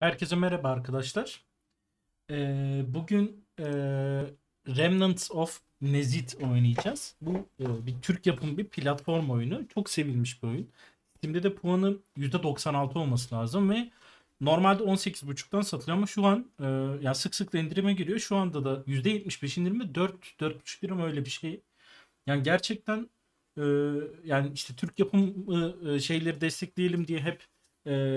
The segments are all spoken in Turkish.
Herkese merhaba arkadaşlar. Ee, bugün e, Remnants of Nezit oynayacağız. Bu e, bir Türk yapımı bir platform oyunu. Çok sevilmiş bir oyun. Steam'de de puanı %96 olması lazım ve normalde 18.5'tan satılıyor ama şu an e, yani sık sık indirime giriyor. Şu anda da %75 indirime 4 4.5 lira öyle bir şey. Yani gerçekten e, yani işte Türk yapımı e, şeyleri destekleyelim diye hep e,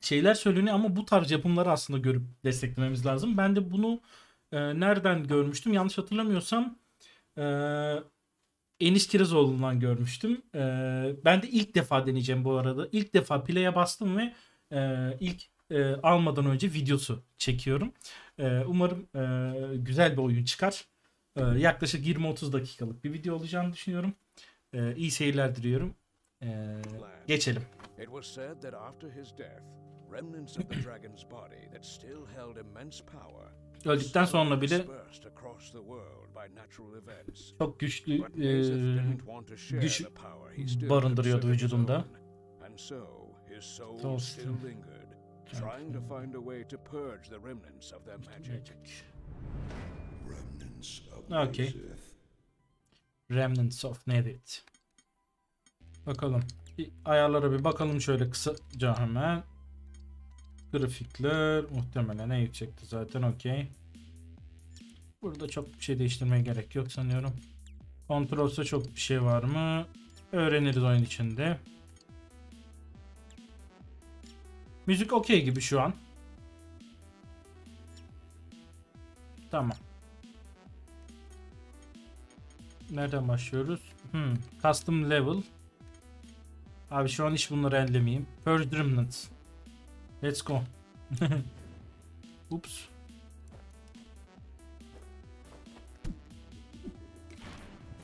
şeyler söyleniyor ama bu tarz yapımları aslında görüp desteklememiz lazım. Ben de bunu e, nereden görmüştüm? Yanlış hatırlamıyorsam e, Enis Kirazoğlu'ndan görmüştüm. E, ben de ilk defa deneyeceğim bu arada. İlk defa play'e bastım ve e, ilk e, almadan önce videosu çekiyorum. E, umarım e, güzel bir oyun çıkar. E, yaklaşık 20-30 dakikalık bir video olacağını düşünüyorum. E, iyi seyirler diliyorum. E, geçelim. It was said that after his death, remnants of the dragon's body that still held immense power Öldükten sonra bile dispersed across the world by natural events. çok güçlü But e, güç the power he still barındırıyordu vücudunda. own. And so his soul Soul still still- lingered, trying to find a way to purge the remnants of their magic. Remnants of Okay. Remnants of Nedit. Bakalım. Bir ayarlara bir bakalım şöyle kısaca hemen. Grafikler muhtemelen en yüksekti zaten okey. Burada çok bir şey değiştirmeye gerek yok sanıyorum. Kontrolse çok bir şey var mı? Öğreniriz oyun içinde. Müzik okey gibi şu an. Tamam. Nereden başlıyoruz? Hmm, custom level. Abi şu an hiç bunları ellemeyeyim. Purge Remnants. Let's go. Ups.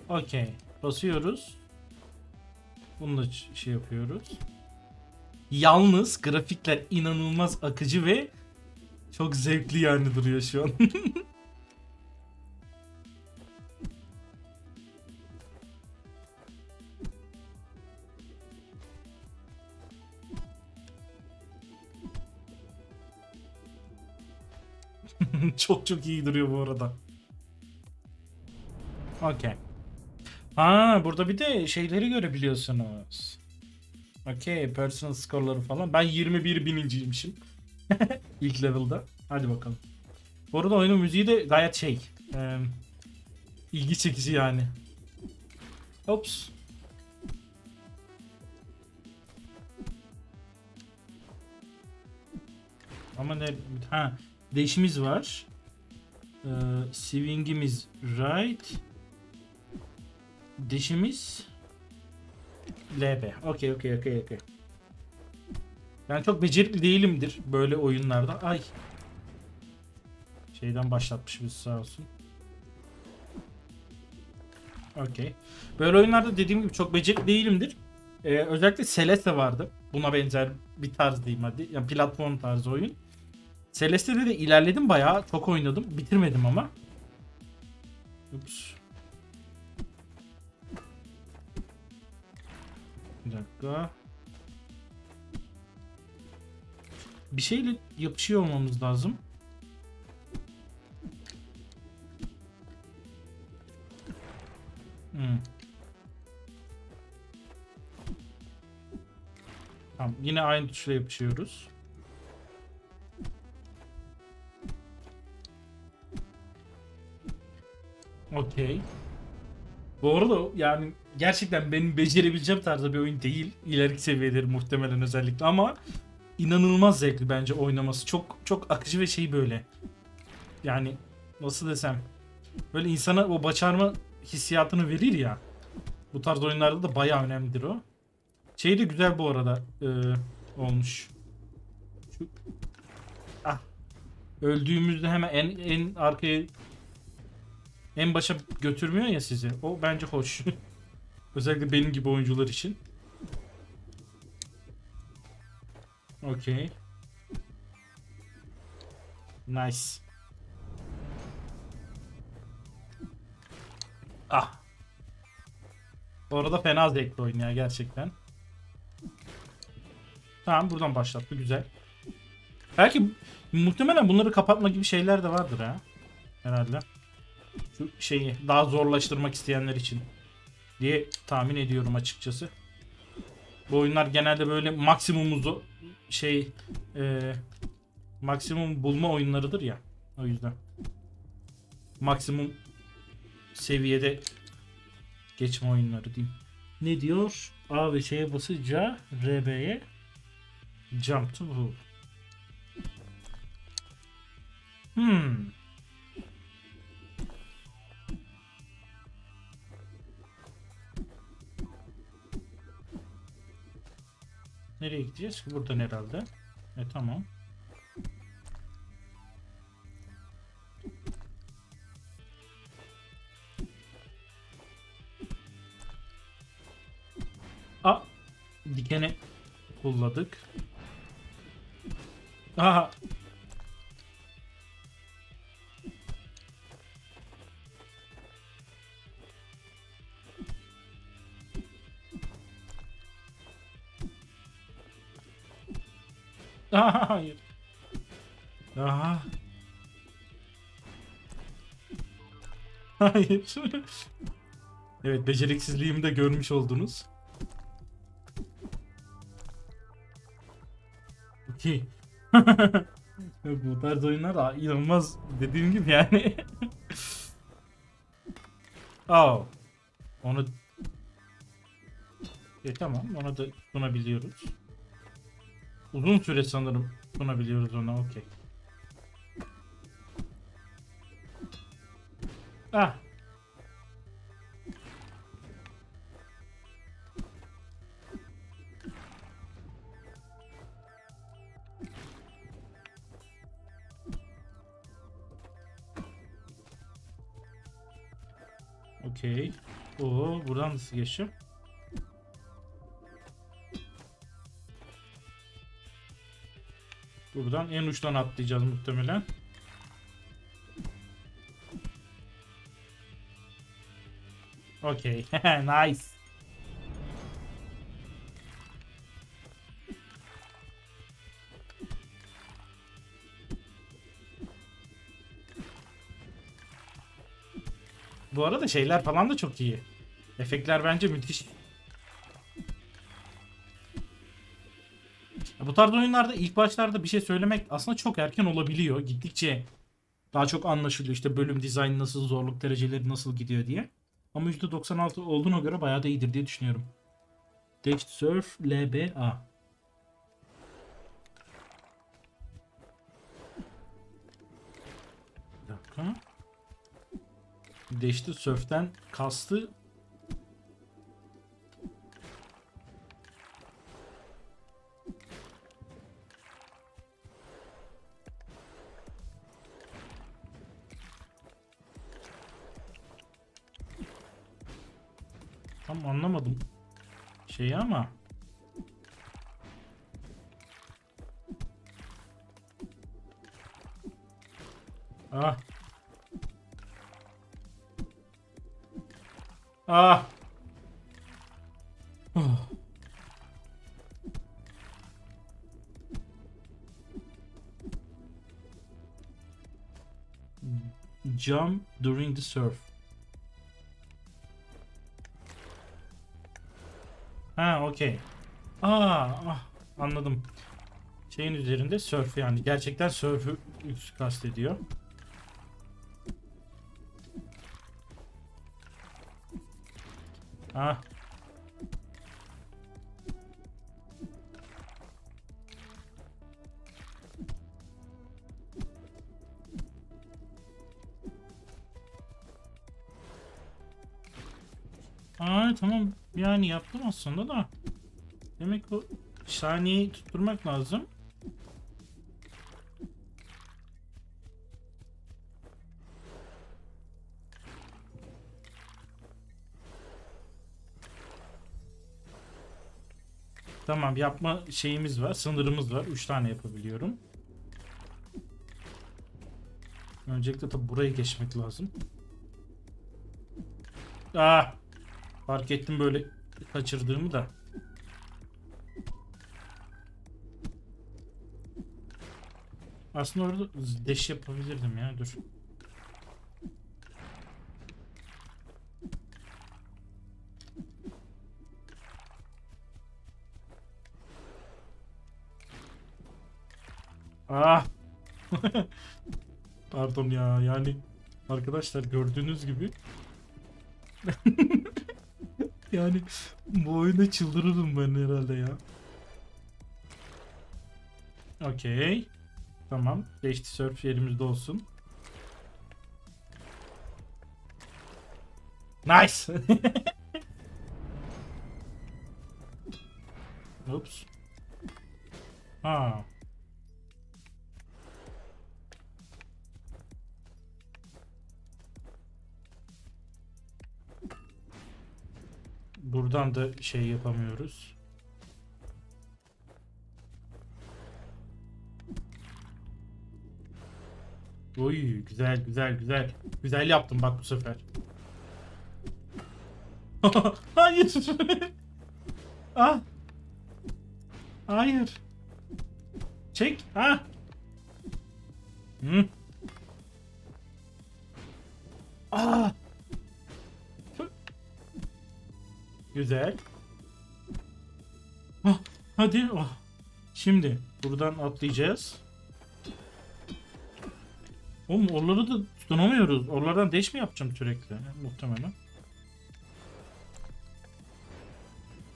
Okey. Basıyoruz. Bunu da şey yapıyoruz. Yalnız grafikler inanılmaz akıcı ve çok zevkli yani duruyor şu an. çok çok iyi duruyor bu arada. Okey. Ha burada bir de şeyleri görebiliyorsunuz. Okey personal score'ları falan. Ben 21 bininciymişim. İlk level'da. Hadi bakalım. Bu arada oyunun müziği de gayet şey. E, ilgi çekici yani. Ops. Ama ne? Ha, değişimiz var. Ee, swing'imiz right. Dişimiz LB. Okey okey okey okey. Ben çok becerikli değilimdir böyle oyunlarda. Ay. Şeyden başlatmış biz sağ olsun. Okey. Böyle oyunlarda dediğim gibi çok becerikli değilimdir. Ee, özellikle Celeste vardı. Buna benzer bir tarz diyeyim hadi. Yani platform tarzı oyun. Celeste'de de ilerledim bayağı. Çok oynadım. Bitirmedim ama. Ups. Bir dakika. Bir şeyle yapışıyor olmamız lazım. Hmm. Tamam, yine aynı tuşla yapışıyoruz. Okey. Bu arada yani gerçekten benim becerebileceğim tarzda bir oyun değil. İleriki seviyeleri muhtemelen özellikle ama inanılmaz zevkli bence oynaması. Çok çok akıcı ve şey böyle. Yani nasıl desem böyle insana o başarma hissiyatını verir ya. Bu tarz oyunlarda da bayağı önemlidir o. Şey de güzel bu arada e, olmuş. Şu, ah. Öldüğümüzde hemen en en arkaya en başa götürmüyor ya sizi. O bence hoş. Özellikle benim gibi oyuncular için. Okey. Nice. Ah. Bu arada fena zevkli oyun ya gerçekten. Tamam buradan başlattı güzel. Belki muhtemelen bunları kapatma gibi şeyler de vardır ha. Herhalde. Şu şeyi daha zorlaştırmak isteyenler için diye tahmin ediyorum açıkçası. Bu oyunlar genelde böyle maksimumuzu şey e, maksimum bulma oyunlarıdır ya. O yüzden. Maksimum seviyede geçme oyunları diyeyim. Ne diyor? A ve şeye basınca RB'ye jump to move. Hmm. Nereye gideceğiz? Buradan herhalde. E tamam. Aha, hayır. Aha. Hayır. evet beceriksizliğimi de görmüş oldunuz. Yok bu tarz oyunlar inanılmaz dediğim gibi yani. oh. Onu e, tamam ona da sunabiliyoruz. Uzun süre sanırım sunabiliyoruz ona okey. Ah. Okey. Oo buradan nasıl geçeceğim? Buradan en uçtan atlayacağız muhtemelen. Okey. nice. Bu arada şeyler falan da çok iyi. Efektler bence müthiş. Bu tarz oyunlarda ilk başlarda bir şey söylemek aslında çok erken olabiliyor. Gittikçe daha çok anlaşılıyor işte bölüm dizaynı nasıl, zorluk dereceleri nasıl gidiyor diye. Ama %96 olduğuna göre bayağı da iyidir diye düşünüyorum. Dash Surf LBA. Bir dakika. Dash'te Surf'ten kastı Ah. Ah. Jump during the surf. Ha okey. Aa ah, anladım. Şeyin üzerinde surf yani. Gerçekten surf'ü kastediyor. Ah. Aa tamam yani yaptım aslında da. Demek bu saniyeyi tutturmak lazım. Tamam yapma şeyimiz var. Sınırımız var. 3 tane yapabiliyorum. Öncelikle tabi burayı geçmek lazım. Ah! Fark ettim böyle kaçırdığımı da. Aslında orada deş yapabilirdim ya dur. Ah. Pardon ya yani arkadaşlar gördüğünüz gibi yani bu oyunda çıldırırım ben herhalde ya. Okey. Tamam. Geçti surf yerimizde olsun. Nice. Oops. Ha. Buradan da şey yapamıyoruz. Oy güzel güzel güzel. Güzel yaptım bak bu sefer. Hayır. ah. Hayır. Çek. Ha. Hı. Aa. Güzel. Ah, hadi. Oh. Şimdi buradan atlayacağız. Oğlum oraları da tutunamıyoruz. Oralardan deş mi yapacağım sürekli? Muhtemelen.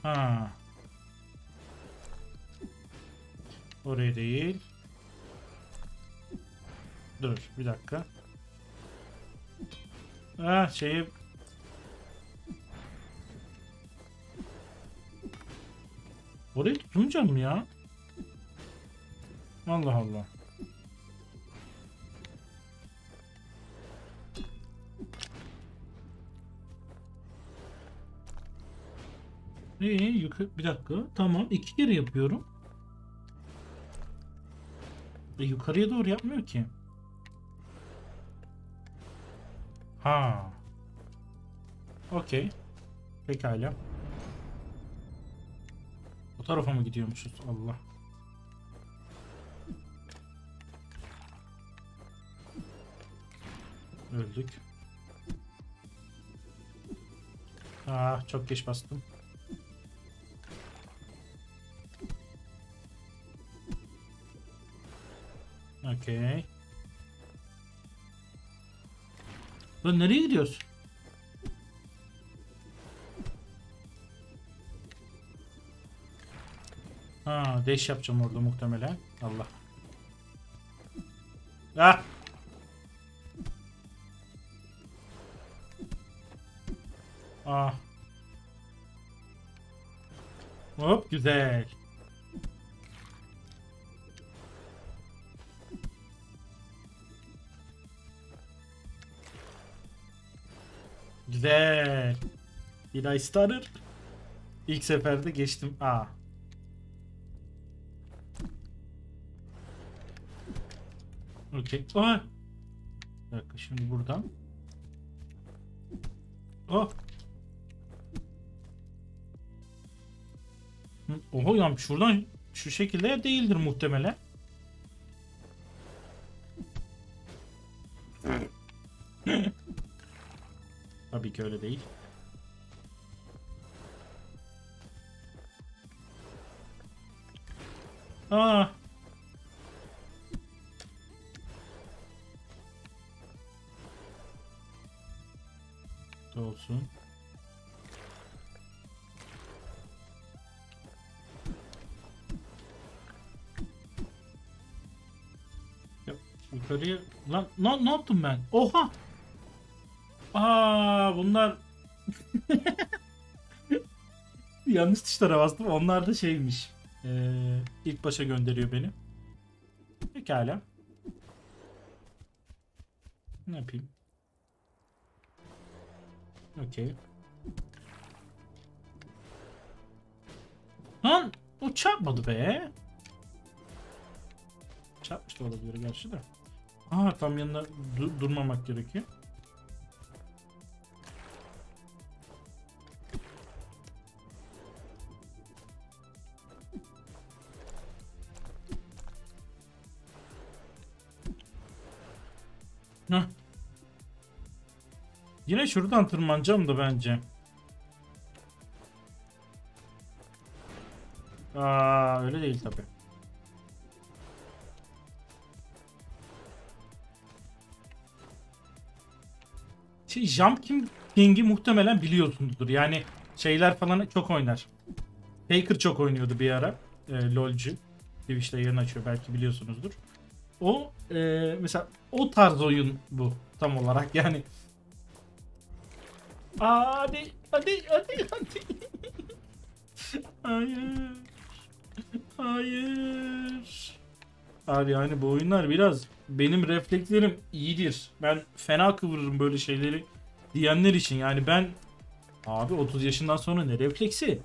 Ha. Oraya değil. Dur bir dakika. Ha şeyi Oraya tutunacağım mı ya? Allah Allah. Ee, yukarı bir dakika. Tamam, iki kere yapıyorum. E, yukarıya doğru yapmıyor ki. Ha. Okey. Pekala. Tarafa mı gidiyormuşuz? Allah. Öldük. Ah çok geç bastım. Okey. Lan nereye gidiyoruz? Deş yapacağım orada muhtemelen. Allah. Ah! Ah. Hop güzel. Güzel. Eli Starter. İlk seferde geçtim. Aa. Okey. Aa. Bir dakika şimdi buradan. Oh. Oho ya şuradan şu şekilde değildir muhtemelen. Tabii ki öyle değil. Aa. Olsun. Ya, yukarıya lan, lan ne yaptım ben? Oha! Aa bunlar yanlış tuşlara bastım. Onlar da şeymiş. Ee, ilk başa gönderiyor beni. Pekala. Ne yapayım? Okey. Lan o çarpmadı be. Çarpmış da olabilir gerçi de. Aa tam yanına du- durmamak gerekiyor. Heh. Yine şuradan tırmanacağım da bence. Aa öyle değil tabi. Şey, Jump King, King'i muhtemelen biliyorsunuzdur. Yani şeyler falan çok oynar. Faker çok oynuyordu bir ara. E, LoL'cu. Twitch'te yayın açıyor belki biliyorsunuzdur. O e, mesela o tarz oyun bu tam olarak yani. Aa, hadi hadi hadi hadi. Hayır. Hayır. Abi yani bu oyunlar biraz benim reflekslerim iyidir. Ben fena kıvırırım böyle şeyleri diyenler için. Yani ben abi 30 yaşından sonra ne refleksi?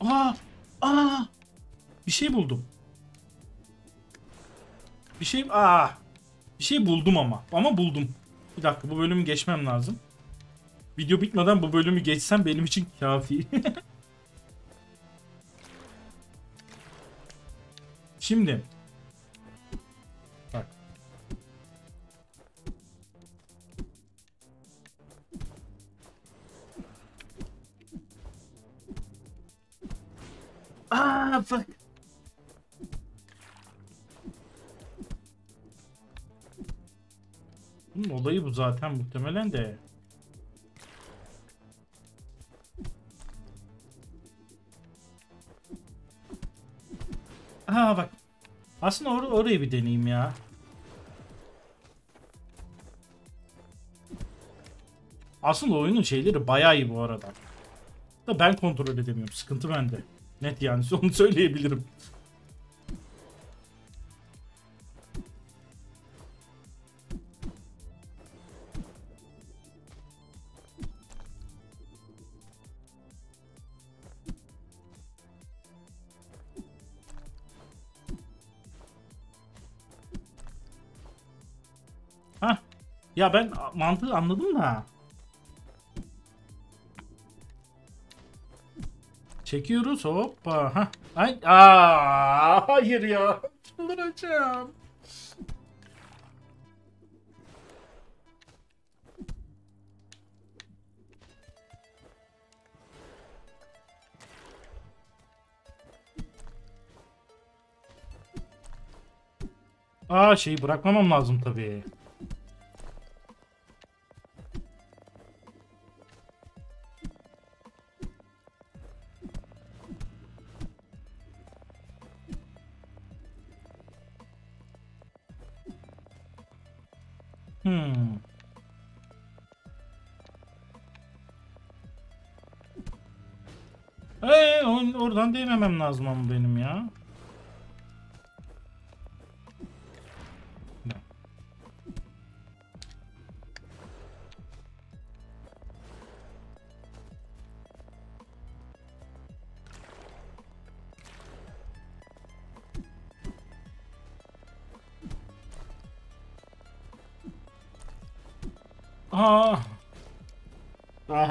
Aa! Aa! Bir şey buldum. Bir şey aa! Bir şey buldum ama. Ama buldum. Bir dakika bu bölümü geçmem lazım. Video bitmeden bu bölümü geçsem benim için kafi. Şimdi. Zaten muhtemelen de. Ha bak. Aslında or orayı bir deneyeyim ya. Aslında oyunun şeyleri bayağı iyi bu arada. Da ben kontrol edemiyorum. Sıkıntı bende. Net yani onu söyleyebilirim. Ya ben mantığı anladım da. Çekiyoruz hoppa. Ha. Ay aa, hayır ya. Çıldıracağım. Aa şeyi bırakmamam lazım tabii. Hmm. Ee, oradan değmemem lazım ama benim ya.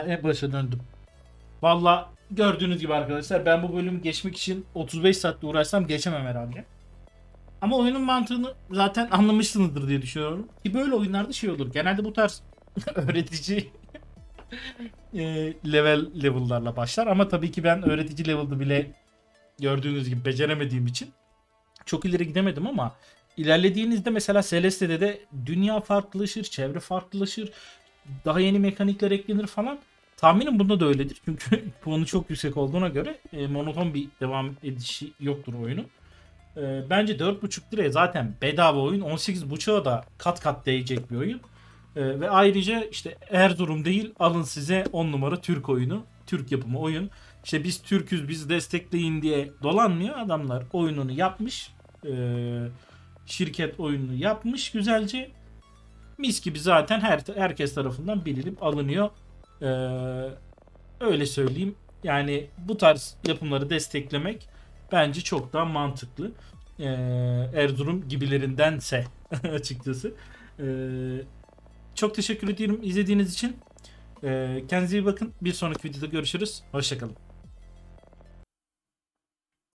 En başa döndüm. Valla gördüğünüz gibi arkadaşlar ben bu bölümü geçmek için 35 saatte uğraşsam geçemem herhalde. Ama oyunun mantığını zaten anlamışsınızdır diye düşünüyorum. Ki böyle oyunlarda şey olur. Genelde bu tarz öğretici e, level level'larla başlar. Ama tabii ki ben öğretici level'da bile gördüğünüz gibi beceremediğim için çok ileri gidemedim ama ilerlediğinizde mesela Celeste'de de dünya farklılaşır, çevre farklılaşır, daha yeni mekanikler eklenir falan. Tahminim bunda da öyledir. Çünkü puanı çok yüksek olduğuna göre e, monoton bir devam edişi yoktur oyunun. E, bence 4.5 liraya zaten bedava oyun. 18.5'a da kat kat değecek bir oyun. E, ve ayrıca işte Erzurum değil alın size 10 numara Türk oyunu. Türk yapımı oyun. İşte biz Türküz biz destekleyin diye dolanmıyor. Adamlar oyununu yapmış. E, şirket oyununu yapmış güzelce. Mis gibi zaten her herkes tarafından bilinip alınıyor. Ee, öyle söyleyeyim. Yani bu tarz yapımları desteklemek bence çok daha mantıklı. Ee, Erzurum gibilerindense açıkçası. Ee, çok teşekkür ediyorum izlediğiniz için. Ee, kendinize iyi bakın. Bir sonraki videoda görüşürüz. Hoşçakalın.